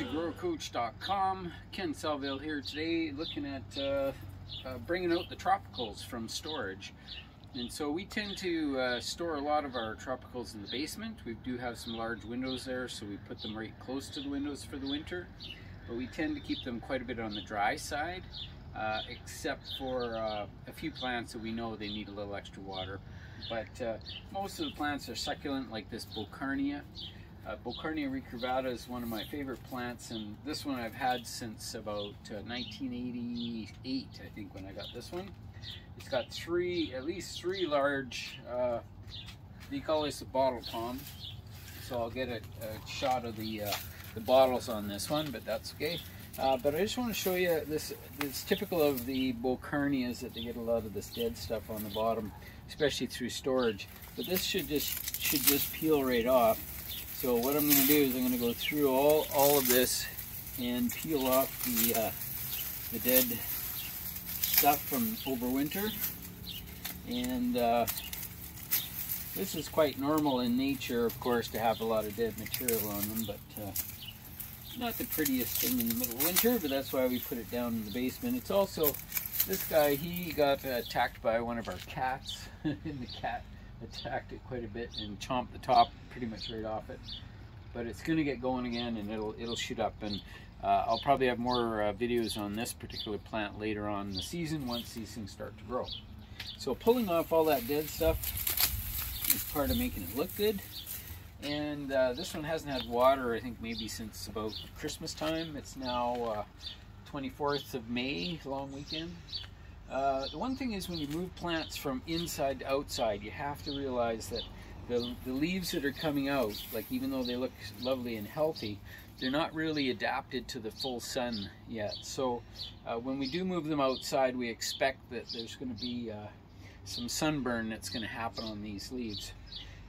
Orchidcare.com. Ken Salvail here today looking at uh, uh, bringing out the tropicals from storage. And so we tend to uh, store a lot of our tropicals in the basement. We do have some large windows there, so we put them right close to the windows for the winter. But we tend to keep them quite a bit on the dry side, uh, except for uh, a few plants that we know they need a little extra water. But uh, most of the plants are succulent, like this Beaucarnea. Uh, Beaucarnea recurvata is one of my favorite plants, and this one I've had since about uh, 1988, I think, when I got this one. It's got three, at least three large, uh, they call this a bottle palm. So I'll get a, a shot of the, uh, the bottles on this one, but that's okay. Uh, but I just want to show you this. It's typical of the Beaucarneas that they get a lot of this dead stuff on the bottom, especially through storage. But this should just should just peel right off. So what I'm going to do is I'm going to go through all, all of this and peel off the, uh, the dead stuff from overwinter. And uh, this is quite normal in nature, of course, to have a lot of dead material on them, but uh, not the prettiest thing in the middle of winter, but that's why we put it down in the basement. It's also, this guy, he got attacked by one of our cats, and the cat attacked it quite a bit and chomped the top pretty much right off it. But it's going to get going again and it'll it'll shoot up and uh, I'll probably have more uh, videos on this particular plant later on in the season once these things start to grow. So pulling off all that dead stuff is part of making it look good. And uh, this one hasn't had water I think maybe since about Christmas time. It's now 24th uh, of May, long weekend. Uh, the one thing is when you move plants from inside to outside, you have to realize that the, the leaves that are coming out, like even though they look lovely and healthy, they're not really adapted to the full sun yet. So uh, when we do move them outside, we expect that there's going to be uh, some sunburn that's going to happen on these leaves.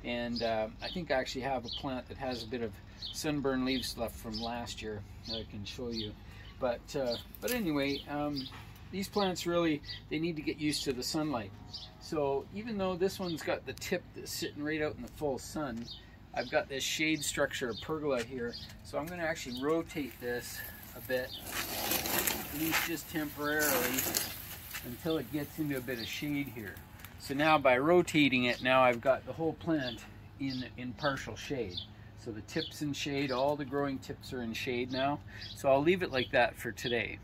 And uh, I think I actually have a plant that has a bit of sunburn leaves left from last year that I can show you. But, uh, but anyway, um, these plants really, they need to get used to the sunlight. So even though this one's got the tip that's sitting right out in the full sun, I've got this shade structure, of pergola here. So I'm gonna actually rotate this a bit, at least just temporarily, until it gets into a bit of shade here. So now by rotating it, now I've got the whole plant in, in partial shade. So the tips in shade, all the growing tips are in shade now. So I'll leave it like that for today.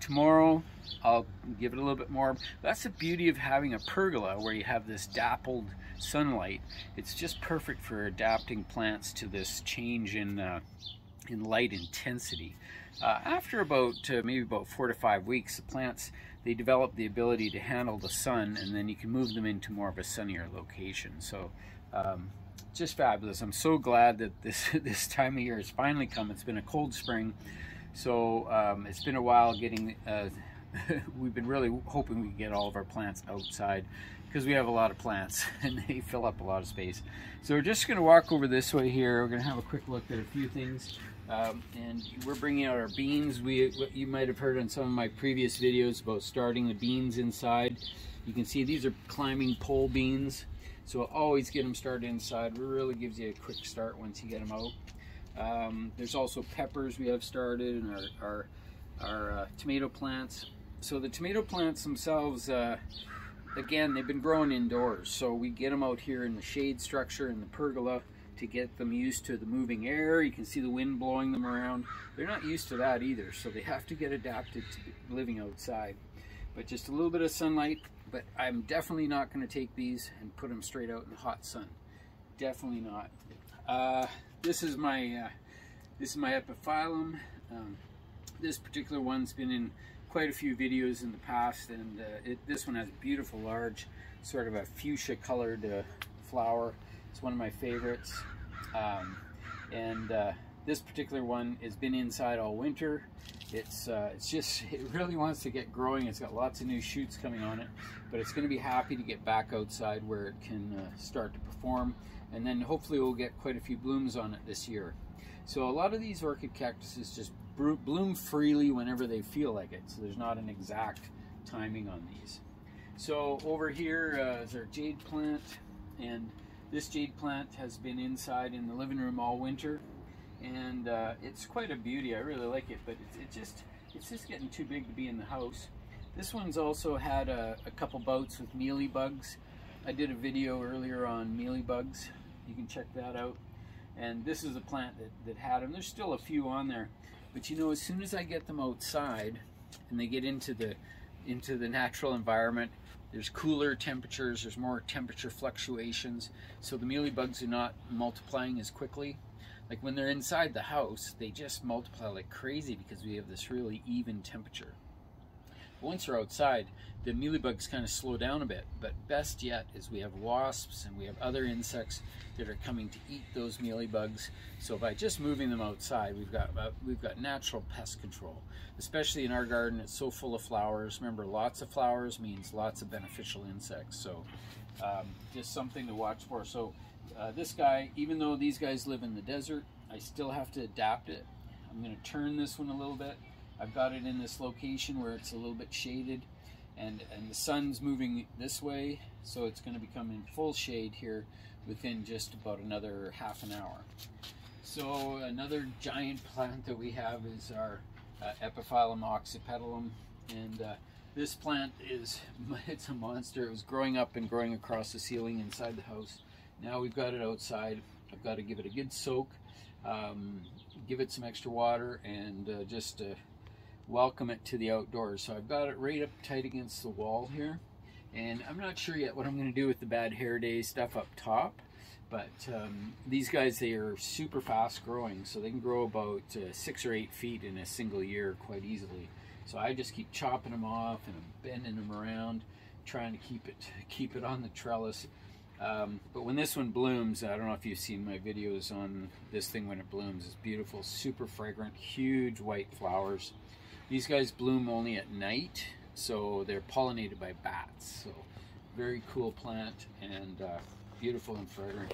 Tomorrow, I'll give it a little bit more. That's the beauty of having a pergola where you have this dappled sunlight. It's just perfect for adapting plants to this change in, uh, in light intensity. Uh, after about uh, maybe about four to five weeks, the plants they develop the ability to handle the sun, and then you can move them into more of a sunnier location. So, um, just fabulous. I'm so glad that this this time of year has finally come. It's been a cold spring. So um, it's been a while getting, uh, we've been really hoping we can get all of our plants outside because we have a lot of plants and they fill up a lot of space. So we're just gonna walk over this way here. We're gonna have a quick look at a few things. Um, and we're bringing out our beans. We, you might have heard on some of my previous videos about starting the beans inside. You can see these are climbing pole beans. So always get them started inside. It really gives you a quick start once you get them out. Um, there's also peppers we have started and our, our, our uh, tomato plants. So the tomato plants themselves, uh, again, they've been growing indoors. So we get them out here in the shade structure in the pergola to get them used to the moving air. You can see the wind blowing them around. They're not used to that either, so they have to get adapted to living outside. But just a little bit of sunlight, but I'm definitely not gonna take these and put them straight out in the hot sun. Definitely not. Uh, this is my uh, this is my epiphyllum. Um, this particular one's been in quite a few videos in the past, and uh, it, this one has a beautiful, large, sort of a fuchsia colored uh, flower. It's one of my favorites. Um, and uh, this particular one has been inside all winter. It's uh, it's just it really wants to get growing. It's got lots of new shoots coming on it, but it's going to be happy to get back outside where it can uh, start to perform and then hopefully we'll get quite a few blooms on it this year. So a lot of these orchid cactuses just bloom freely whenever they feel like it, so there's not an exact timing on these. So over here uh, is our jade plant, and this jade plant has been inside in the living room all winter, and uh, it's quite a beauty. I really like it, but it's it just it's just getting too big to be in the house. This one's also had a, a couple bouts with mealy bugs. I did a video earlier on mealy bugs. You can check that out. And this is a plant that, that had them. There's still a few on there. But you know, as soon as I get them outside and they get into the into the natural environment, there's cooler temperatures, there's more temperature fluctuations, so the mealy bugs are not multiplying as quickly. Like when they're inside the house, they just multiply like crazy because we have this really even temperature. Once they're outside, the mealybugs kind of slow down a bit, but best yet is we have wasps and we have other insects that are coming to eat those mealybugs. So by just moving them outside, we've got uh, we've got natural pest control. Especially in our garden, it's so full of flowers. Remember, lots of flowers means lots of beneficial insects. So um, just something to watch for. So uh, this guy, even though these guys live in the desert, I still have to adapt it. I'm going to turn this one a little bit. I've got it in this location where it's a little bit shaded and, and the sun's moving this way, so it's going to become in full shade here within just about another half an hour. So another giant plant that we have is our uh, Epiphyllum oxypetalum, and uh, this plant is it's a monster. It was growing up and growing across the ceiling inside the house. Now we've got it outside. I've got to give it a good soak, um, give it some extra water, and uh, just uh, welcome it to the outdoors. So I've got it right up tight against the wall here. And I'm not sure yet what I'm going to do with the bad hair day stuff up top. But um, these guys, they are super fast growing. So they can grow about uh, six or eight feet in a single year quite easily. So I just keep chopping them off and bending them around, trying to keep it keep it on the trellis. Um, but when this one blooms, I don't know if you've seen my videos on this thing when it blooms. It's beautiful, super fragrant, huge white flowers. These guys bloom only at night, so they're pollinated by bats. So very cool plant and uh, beautiful and fragrant.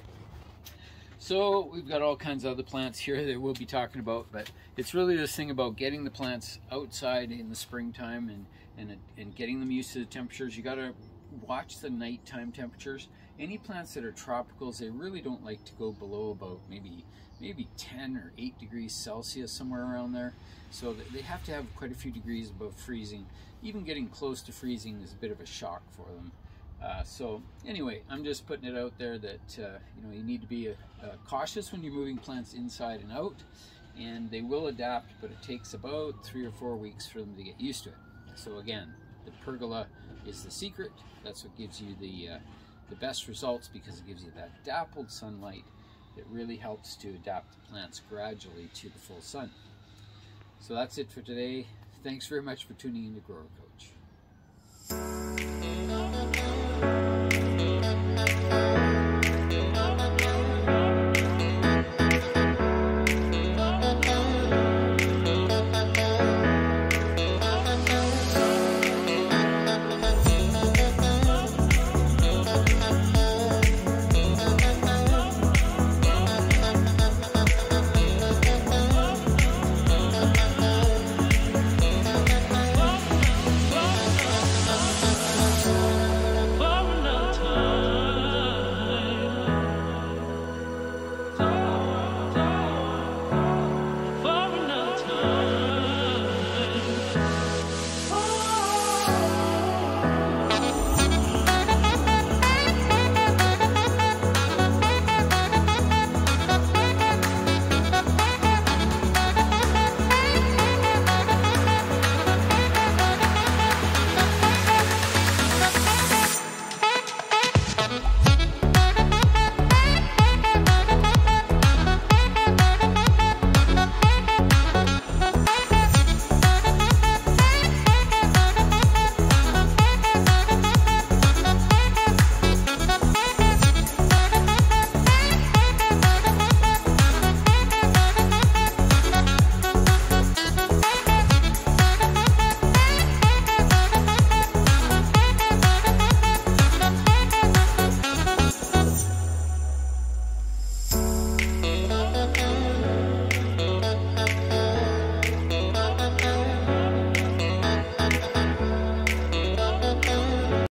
So we've got all kinds of other plants here that we'll be talking about, but it's really this thing about getting the plants outside in the springtime and, and, and getting them used to the temperatures. You gotta watch the nighttime temperatures. Any plants that are tropicals, they really don't like to go below about maybe maybe 10 or 8 degrees Celsius, somewhere around there. So they have to have quite a few degrees above freezing. Even getting close to freezing is a bit of a shock for them. Uh, so anyway, I'm just putting it out there that uh, you know you need to be uh, cautious when you're moving plants inside and out, and they will adapt, but it takes about three or four weeks for them to get used to it. So again, the pergola is the secret. That's what gives you the uh, the best results because it gives you that dappled sunlight that really helps to adapt the plants gradually to the full sun. So that's it for today. Thanks very much for tuning in to Grower Coach.